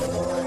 Bye.